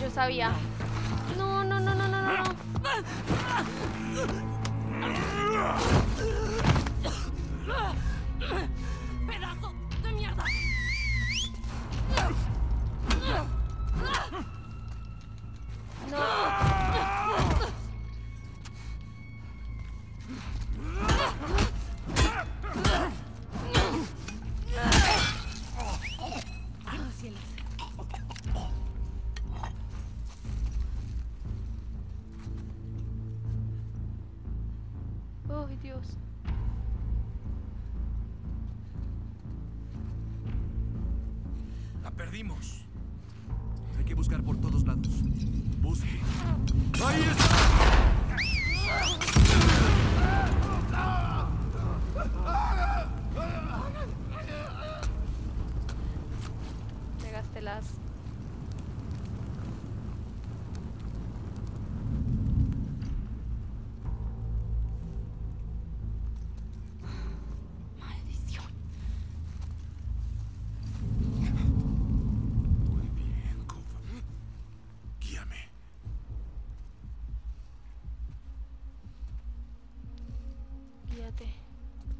yo sabía. No, no, no, no, no, no. no.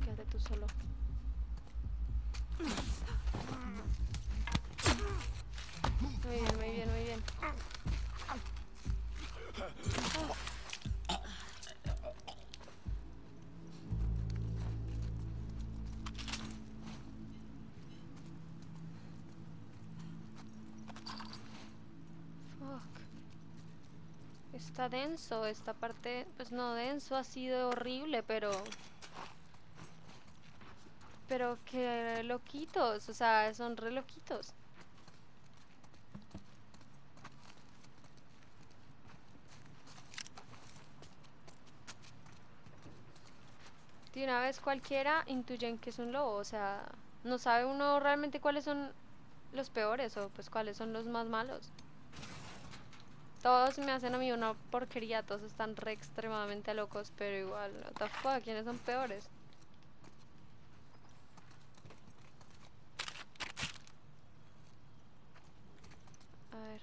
Quédate tú solo. Muy bien, muy bien, muy bien. Está denso, esta parte, pues no denso, ha sido horrible, pero... Pero que loquitos, o sea, son re loquitos. De una vez cualquiera intuyen que es un lobo, o sea, no sabe uno realmente cuáles son los peores o pues cuáles son los más malos. Todos me hacen a mí una porquería, todos están re extremadamente locos, pero igual, what ¿quiénes son peores? A ver.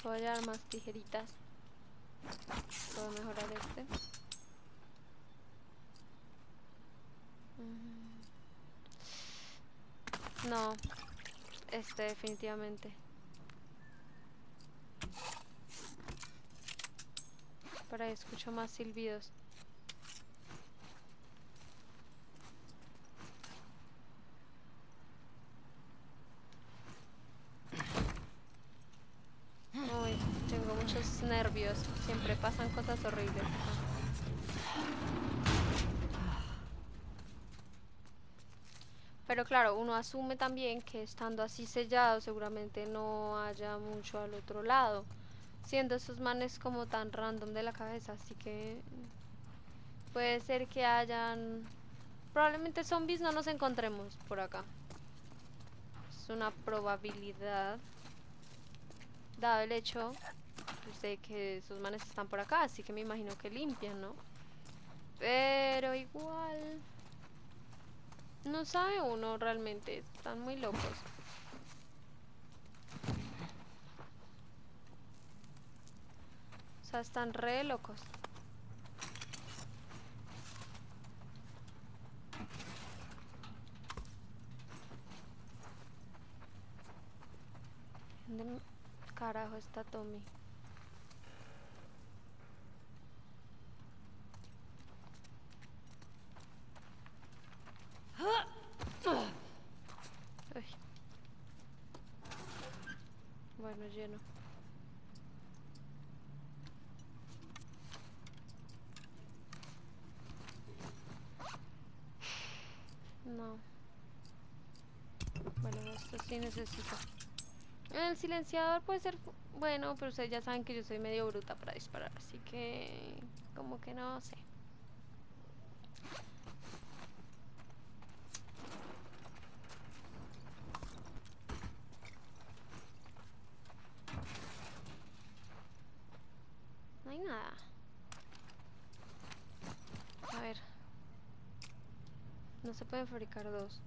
Puedo llevar más tijeritas. Puedo mejorar este. Mm. No, este definitivamente. Por ahí escucho más silbidos. Uy, tengo muchos nervios. Siempre pasan cosas horribles. Pero claro, uno asume también que estando así sellado seguramente no haya mucho al otro lado. Siendo estos manes como tan random de la cabeza, así que puede ser que hayan... Probablemente zombies no nos encontremos por acá. Es una probabilidad dado el hecho pues, de que esos manes están por acá, así que me imagino que limpian, ¿no? Pero igual no sabe uno realmente, están muy locos. O sea, están re locos. ¿Dónde carajo está Tommy? silenciador puede ser bueno, pero ustedes ya saben que yo soy medio bruta para disparar, así que como que no sé. No hay nada. A ver. No se pueden fabricar dos.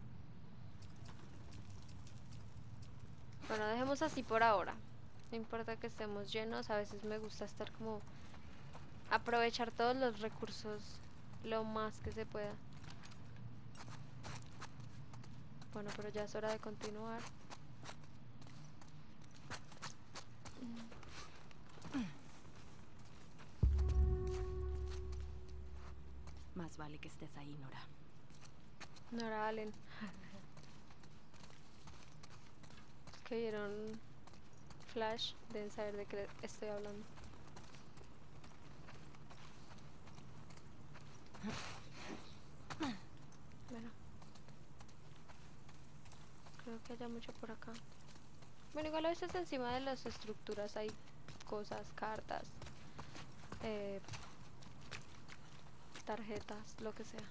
Bueno, dejemos así por ahora. No importa que estemos llenos, a veces me gusta estar como aprovechar todos los recursos lo más que se pueda. Bueno, pero ya es hora de continuar. Más vale que estés ahí, Nora. Nora Allen. Los que vieron Flash deben saber de qué estoy hablando. Creo que haya mucho por acá. Bueno, igual a veces encima de las estructuras hay cosas, cartas, eh, tarjetas, lo que sea.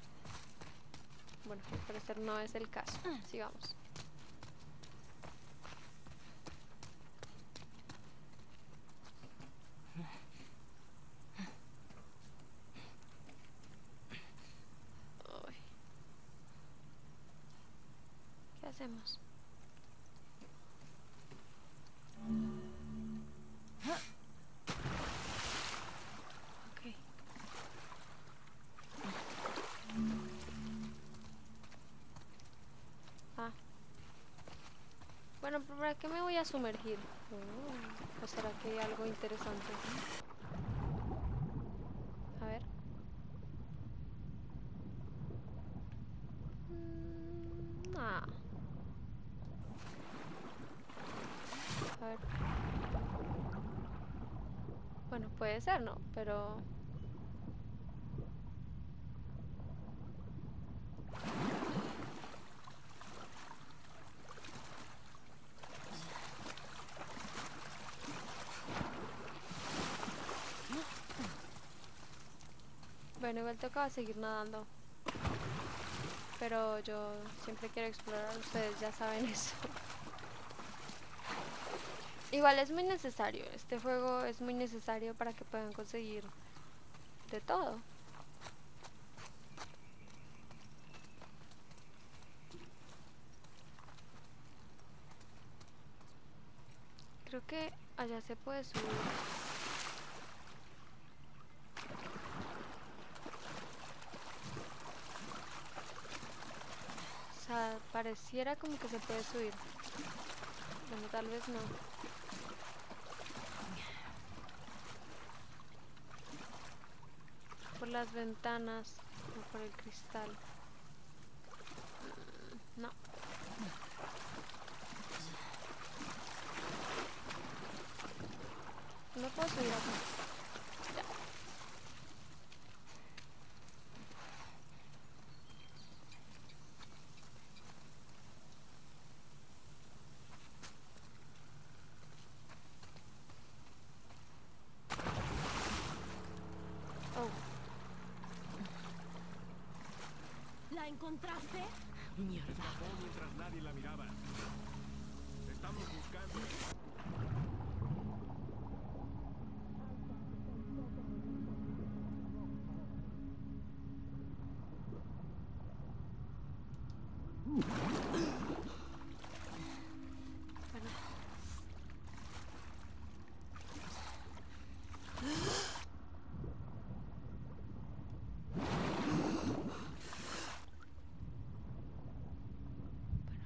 Bueno, al parecer no es el caso. Sigamos. Ay. ¿Qué hacemos? Ok. Ah. Bueno, pero ¿para qué me voy a sumergir? ¿O será que hay algo interesante? A ver. Mm, nah. A ver. Bueno, puede ser, ¿no? Pero... Igual tocaba seguir nadando. Pero yo siempre quiero explorar, ustedes ya saben eso. Igual es muy necesario, este juego es muy necesario para que puedan conseguir de todo. Creo que allá se puede subir. O sea, pareciera como que se puede subir. Bueno, tal vez no. Por las ventanas o por el cristal. Mm, No. No puedo subir. Ya. Oh, ¿La encontraste? Mierda. Escapó mientras nadie la miraba. Estamos buscando. bueno. Bueno,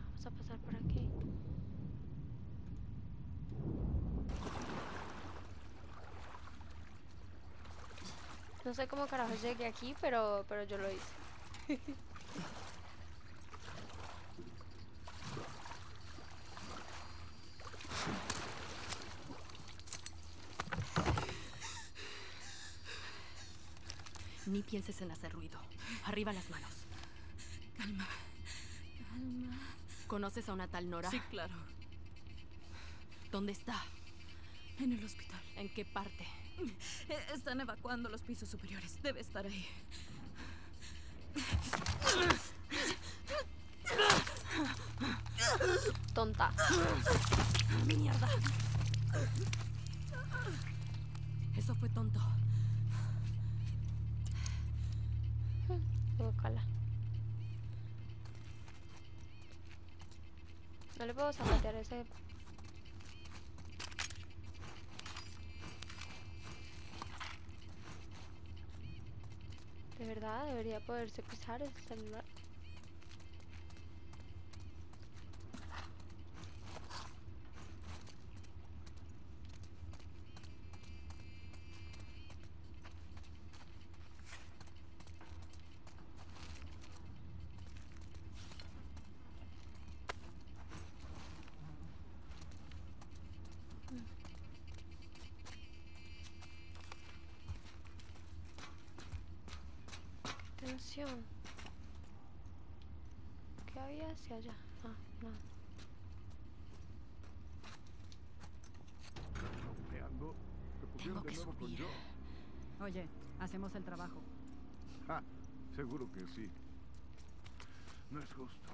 vamos a pasar por aquí. No sé cómo carajos llegué aquí, pero, pero yo lo hice. Ni pienses en hacer ruido. Arriba las manos. Calma. Calma. ¿Conoces a una tal Nora? Sí, claro. ¿Dónde está? En el hospital. ¿En qué parte? Están evacuando los pisos superiores. Debe estar ahí. Tonta. Mierda. Eso fue tonto. Búscala. No le puedo zapatear ese verdad, debería poderse pisar el celular. ¿Qué había hacia allá? Ah, no. Tengo de que nuevo con subir. yo. Oye, hacemos el trabajo. Ja, seguro que sí. No es justo.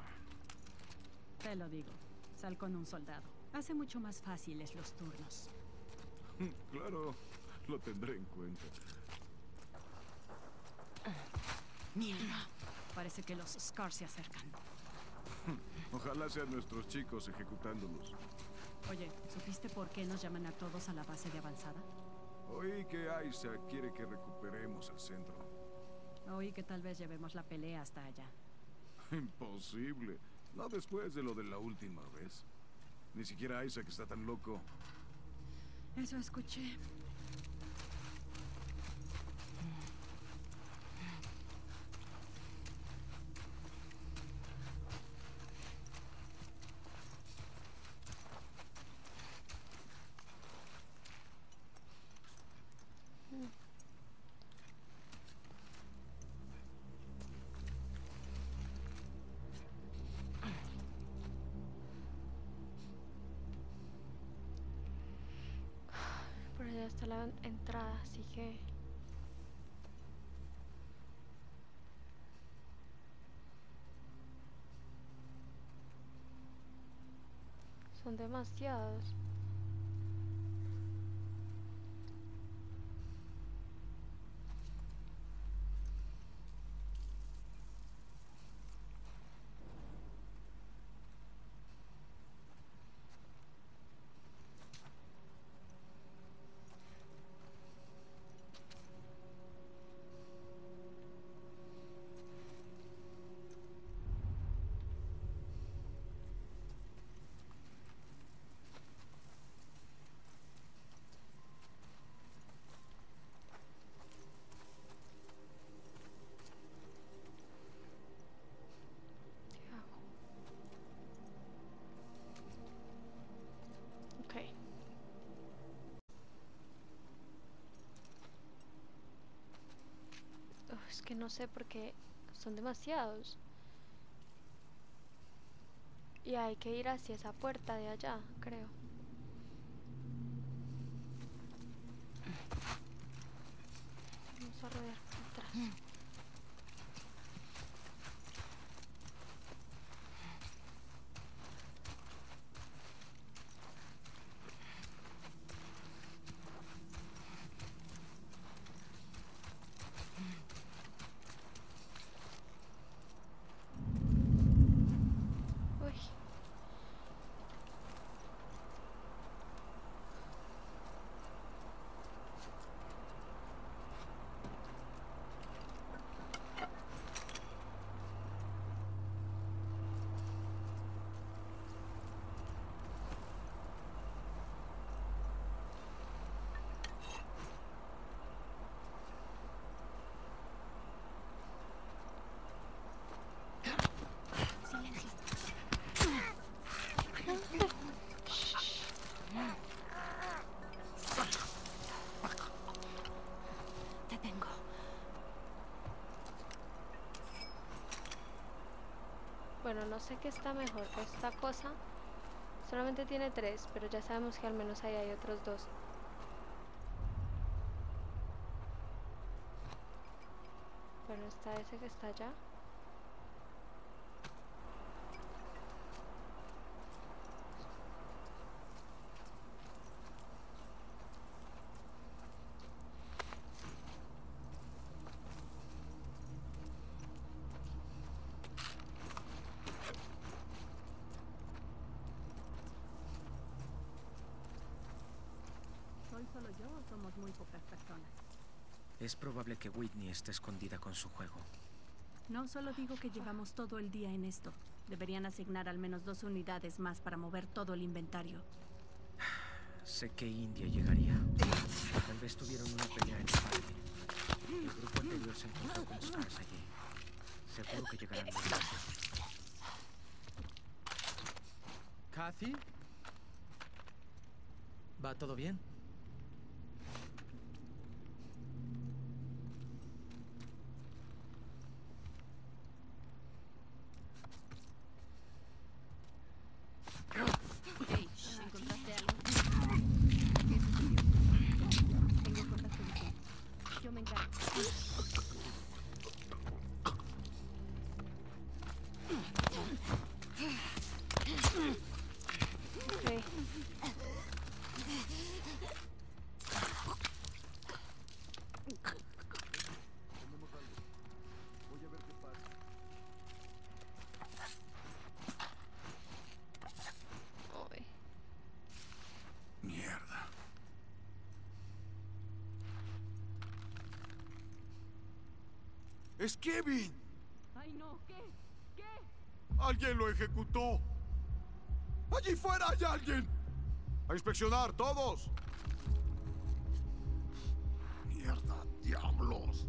Te lo digo. Sal con un soldado. Hace mucho más fáciles los turnos. Claro, lo tendré en cuenta. Mierda. Parece que los Scars se acercan. Ojalá sean nuestros chicos ejecutándolos. Oye, ¿supiste por qué nos llaman a todos a la base de avanzada? Oí que Isaac quiere que recuperemos el centro. Oí que tal vez llevemos la pelea hasta allá. Imposible. No después de lo de la última vez. Ni siquiera Isaac está tan loco. Eso escuché. Por allá está la entrada, así que. Son demasiados. No sé por qué son demasiados. Y hay que ir hacia esa puerta de allá, creo. Vamos a rodear por atrás. Uy. Silencio. Te tengo. Bueno, no sé qué está mejor. Esta cosa solamente tiene tres, pero ya sabemos que al menos ahí hay otros dos. Bueno, está ese que está allá. solo yo o somos muy pocas personas? Es probable que Whitney esté escondida con su juego. No, solo digo que llevamos todo el día en esto. Deberían asignar al menos dos unidades más para mover todo el inventario. Sé que India llegaría. Tal vez tuvieron una pelea en el parque. El grupo anterior se encontró con Scars allí. Seguro que llegarán rápido. ¿Kathy? ¿Va todo bien? Hey, ¿encontraste algo? ¿Qué sucedió? Tengo contacto vigente. Yo me encargo. Ok. Voy a ver qué pasa. Ay. Mierda. ¡Es Kevin! ¡Ay, no! ¿Qué? ¿Qué? ¡Alguien lo ejecutó! ¡Allí fuera hay alguien! ¡A inspeccionar, todos! ¡Mierda, diablos!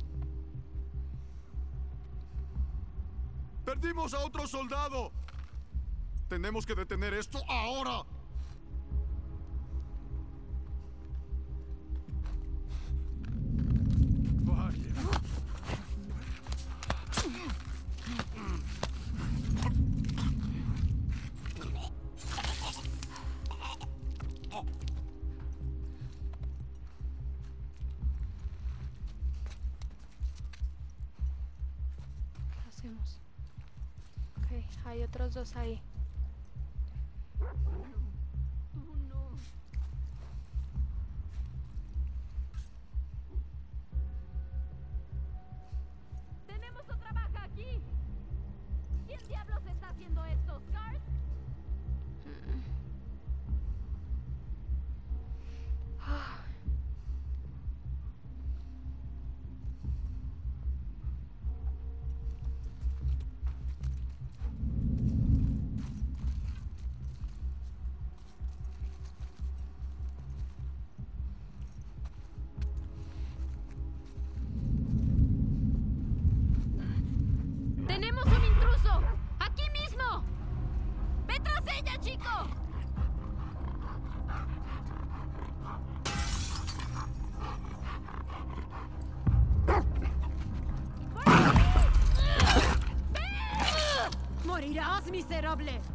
¡Perdimos a otro soldado! Tenemos que detener esto ahora. Hay otros dos ahí. ¡Morirás, miserable! ¡Se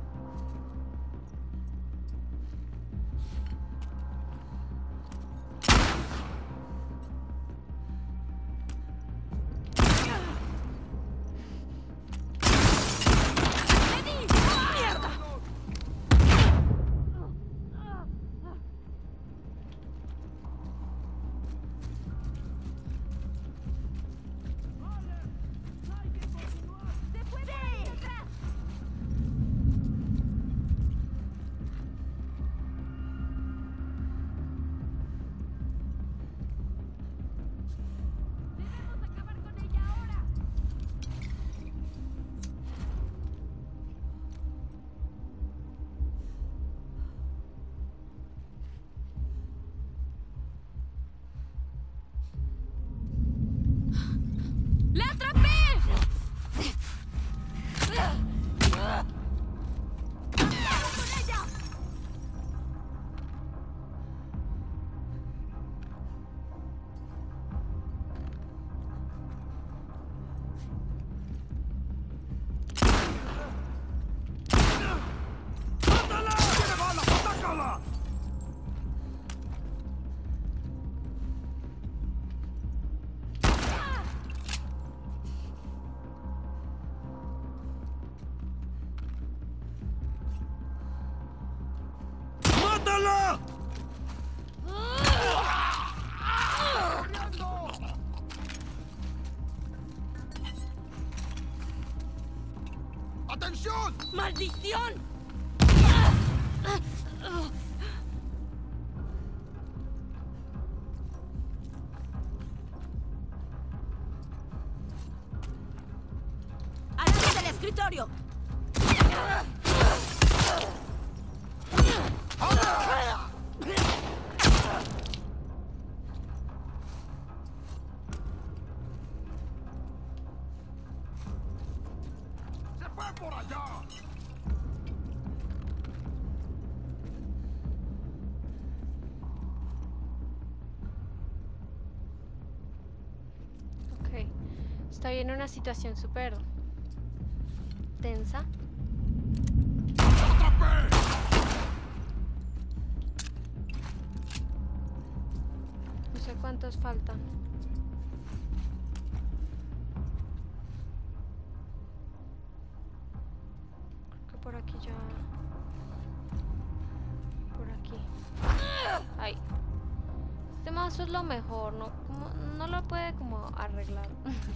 ¡Maldición! Estoy en una situación súper tensa. No sé cuántos faltan. Creo que por aquí ya. Por aquí. Ahí. Este mazo es lo mejor, no, puede como arreglar.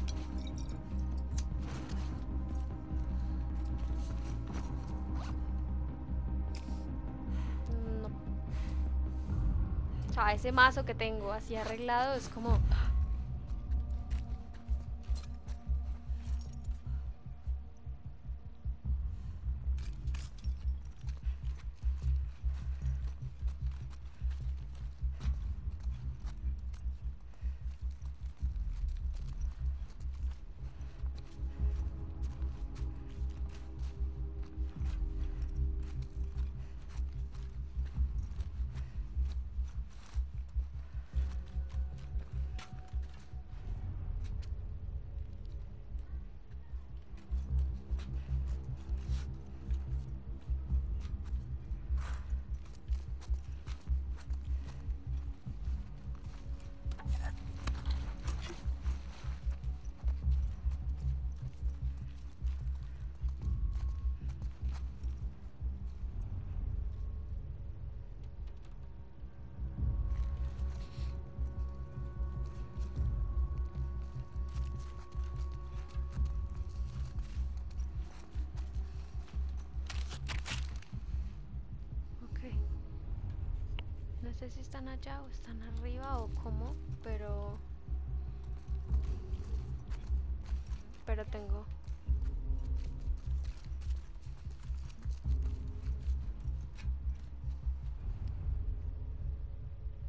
No. O sea, ese mazo que tengo así arreglado es como... sé si están allá o están arriba o cómo, pero... Pero tengo...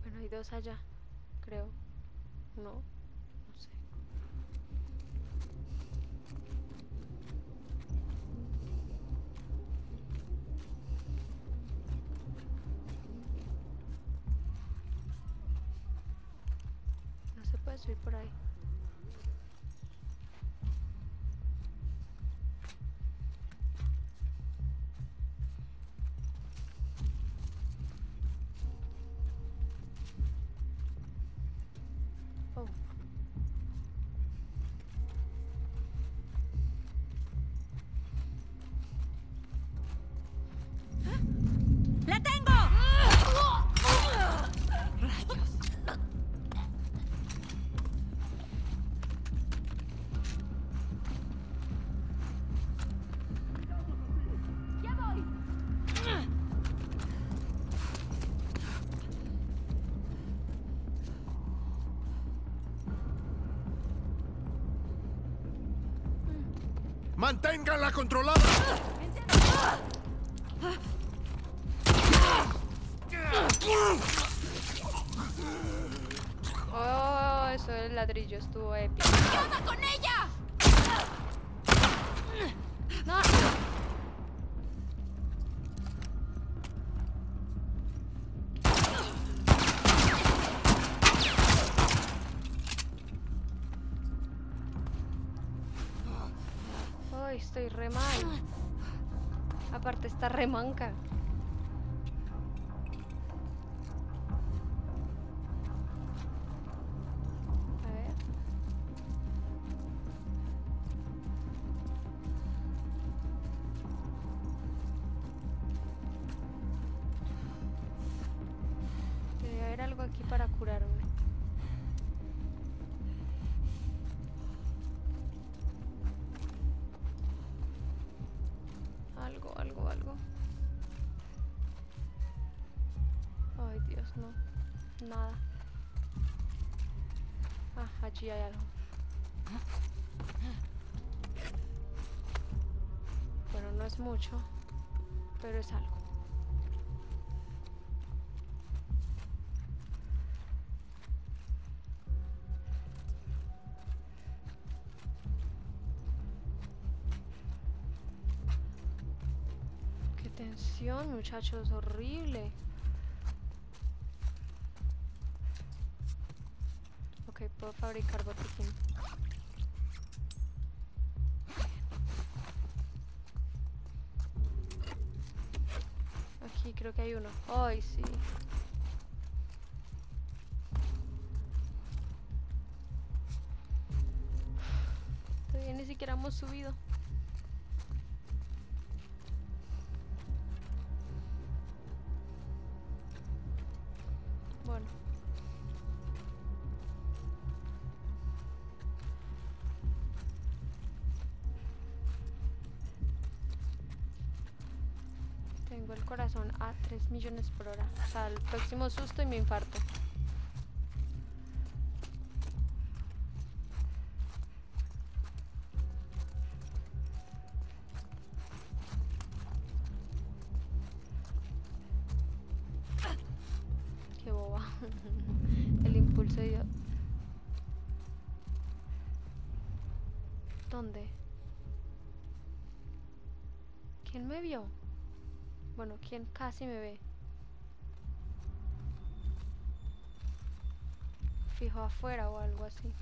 Bueno, hay dos allá, creo. No, no ¡Manténganla controlada! Aparte está re manca. A ver. Debe haber algo aquí para curarme. Allí hay algo. Bueno, no es mucho, pero es algo. Qué tensión, muchachos, horrible. Fabricar botiquín. Aquí creo que hay uno. Ay, sí. Todavía ni siquiera hemos subido. 3 millones por hora. O sea, el próximo susto y me infarto. Bueno, ¿quién casi me ve? Fijo afuera o algo así.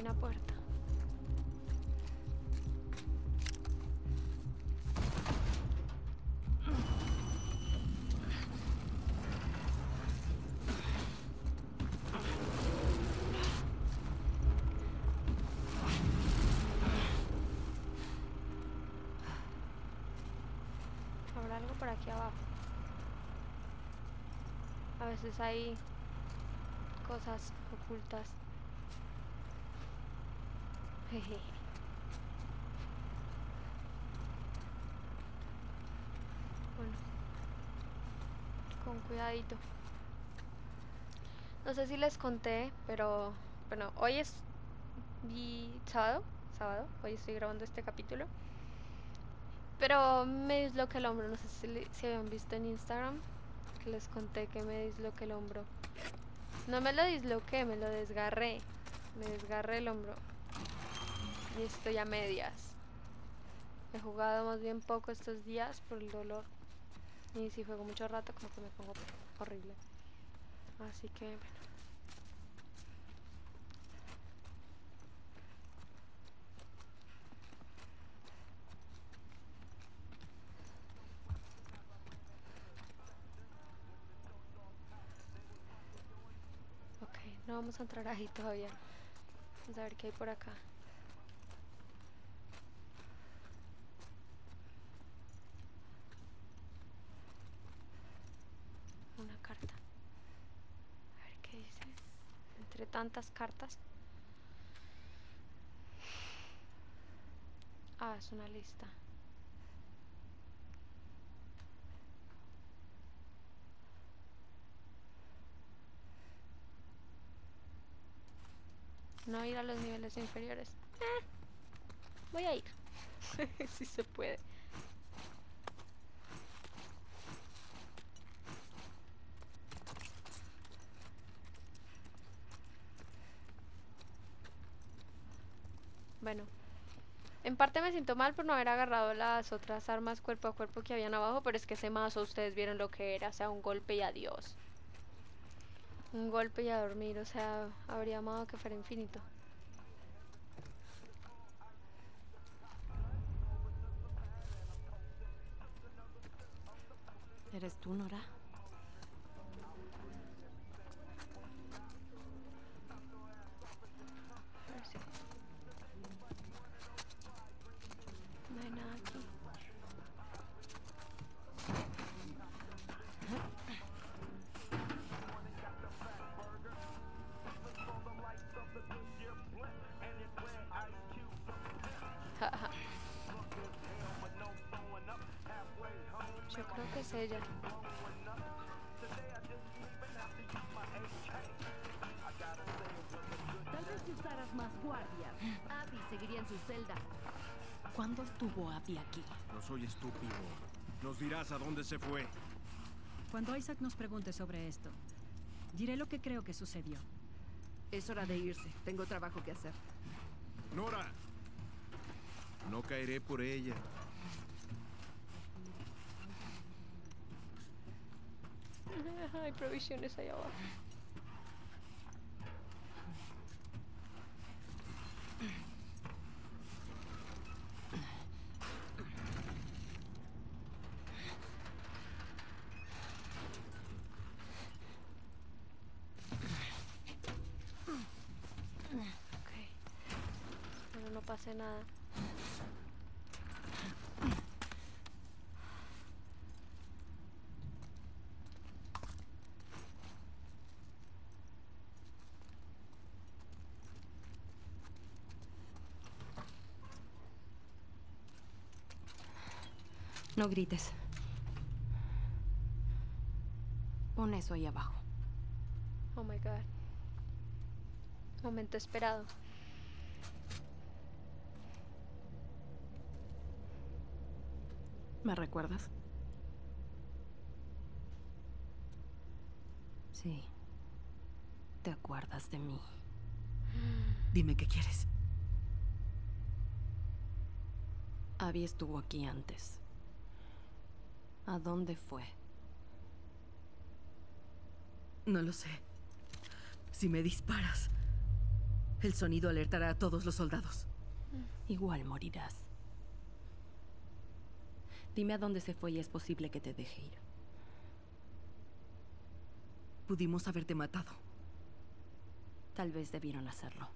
Una puerta. Habrá algo por aquí abajo. A veces hay cosas ocultas. Bueno, con cuidadito. No sé si les conté, pero bueno, hoy es vi sábado, sábado, hoy estoy grabando este capítulo. Pero me disloqué el hombro, no sé si, si habían visto en Instagram que les conté que me disloqué el hombro. No me lo disloqué, me lo desgarré. Me desgarré el hombro. Y estoy a medias. He jugado más bien poco estos días por el dolor. Y si juego mucho rato, como que me pongo horrible. Así que, bueno. Ok, no vamos a entrar ahí todavía. Vamos a ver qué hay por acá. Una carta. A ver qué dice. Entre tantas cartas. Ah, es una lista. No ir a los niveles inferiores. Eh, voy a ir. si se puede. Bueno, en parte me siento mal por no haber agarrado las otras armas cuerpo a cuerpo que habían abajo, pero es que ese mazo ustedes vieron lo que era, o sea, un golpe y adiós. Un golpe y a dormir, o sea, habría amado que fuera infinito. ¿Eres tú, Nora? Estuvo Abby aquí? No soy estúpido. Nos dirás a dónde se fue. Cuando Isaac nos pregunte sobre esto, diré lo que creo que sucedió. Es hora de irse. Tengo trabajo que hacer. Nora. No caeré por ella. Hay provisiones ahí abajo. Ok. Espero no pase nada. No grites. Pon eso ahí abajo. Oh my god. Momento esperado. ¿Me recuerdas? Sí. ¿Te acuerdas de mí? Dime qué quieres. Abby estuvo aquí antes. ¿A dónde fue? No lo sé. Si me disparas, el sonido alertará a todos los soldados. Igual morirás. Dime a dónde se fue y es posible que te deje ir. Pudimos haberte matado. Tal vez debieron hacerlo.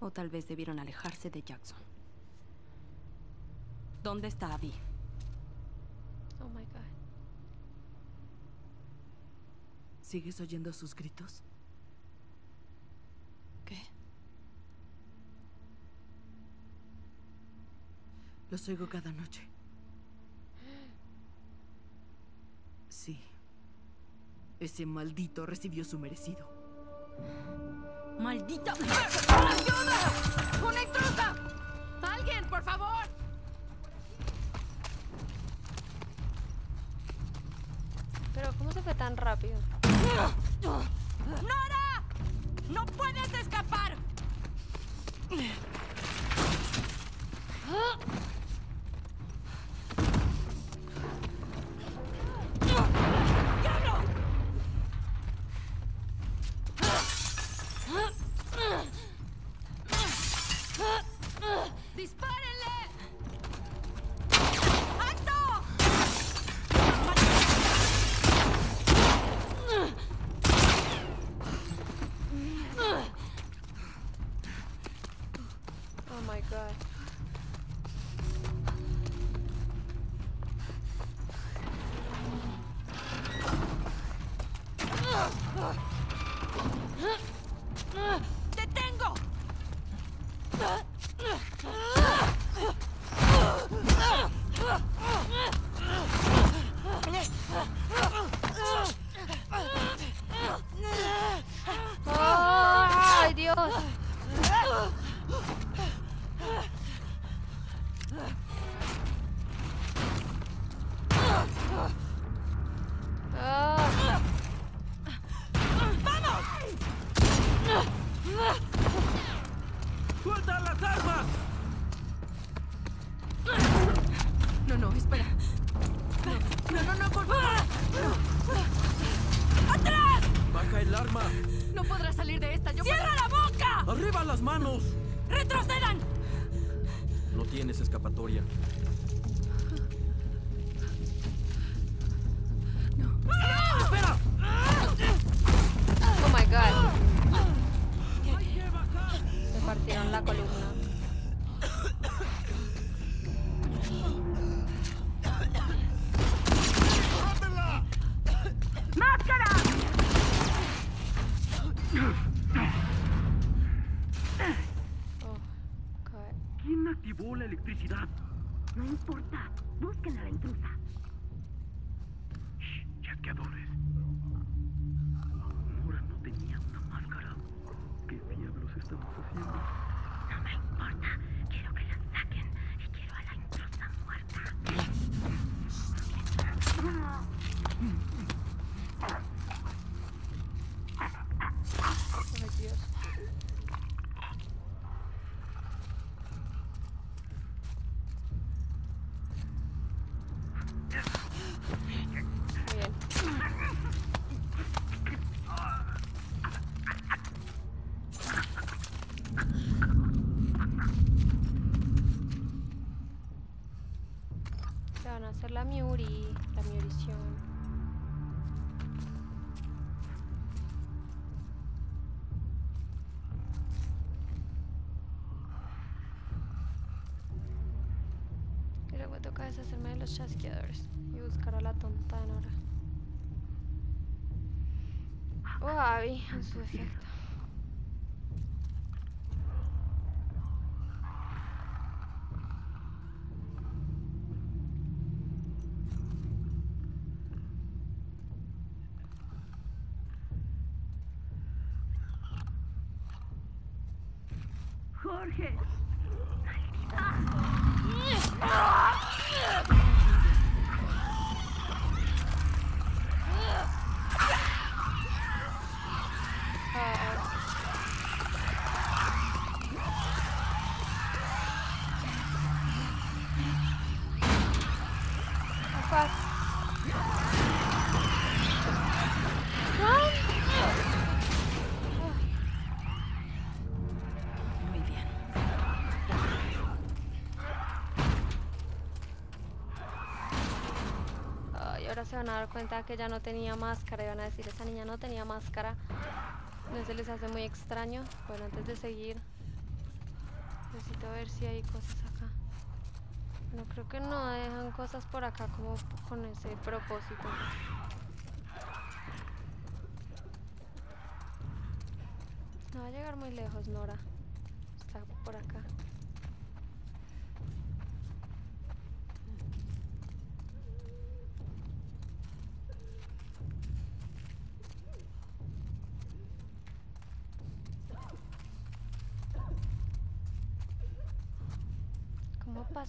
O tal vez debieron alejarse de Jackson. ¿Dónde está Abby? Oh my god. ¿Sigues oyendo sus gritos? Los oigo cada noche. Sí. Ese maldito recibió su merecido. ¡Maldita! ¡Ayuda! ¡Una intrusa! ¡Alguien, por favor! Pero ¿cómo se fue tan rápido? ¡Nora! ¡No puedes escapar! Partieron la columna. Oh, God. ¿Quién activó la electricidad? No importa. Busquen a la intrusa. chasqueadores. Nora toca deshacerme de los chasqueadores y buscar a la tonta de Nora. O a Abby en su defecto. Van a dar cuenta que ya no tenía máscara y van a decir, esa niña no tenía máscara. No se les hace muy extraño. Bueno, antes de seguir, necesito ver si hay cosas acá. No creo que no dejan cosas por acá como con ese propósito. No va a llegar muy lejos, Nora. Está por acá.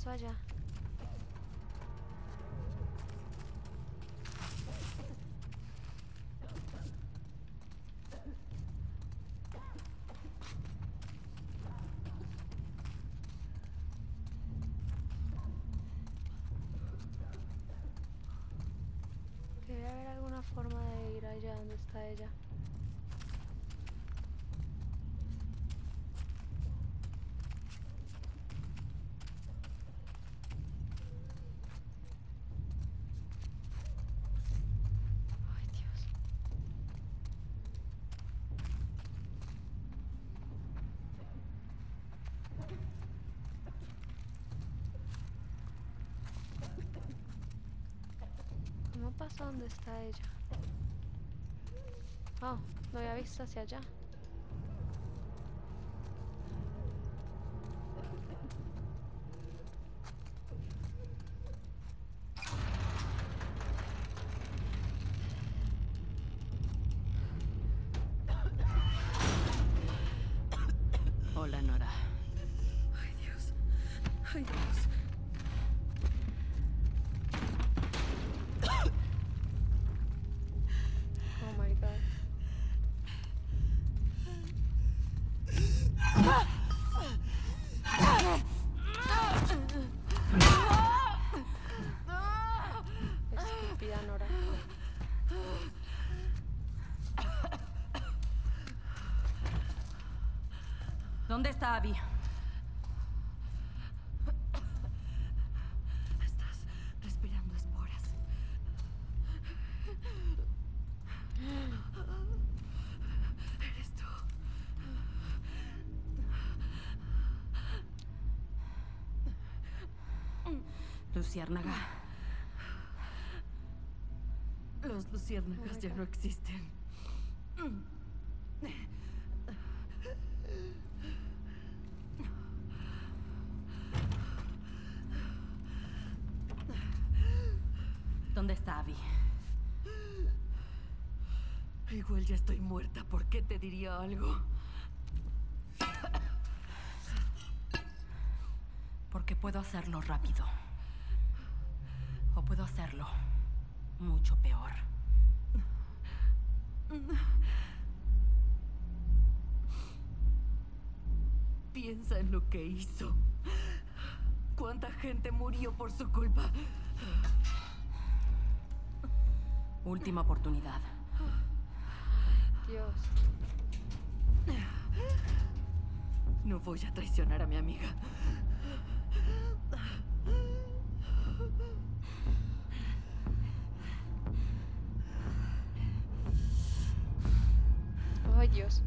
¿Cómo pasó allá? Debe haber alguna forma de ir allá donde está ella. Ay, Dios. ¿Cómo pasó dónde está ella? Oh, no había visto hacia allá. ¿Dónde está Abby? Estás respirando esporas. Eres tú. Luciérnaga. Los luciérnagas ya no existen. ¿Dónde está Abby? Igual ya estoy muerta. ¿Por qué te diría algo? Porque puedo hacerlo rápido. O puedo hacerlo mucho peor. Piensa en lo que hizo. ¿Cuánta gente murió por su culpa? Última oportunidad. Dios. No voy a traicionar a mi amiga. Ay, Dios.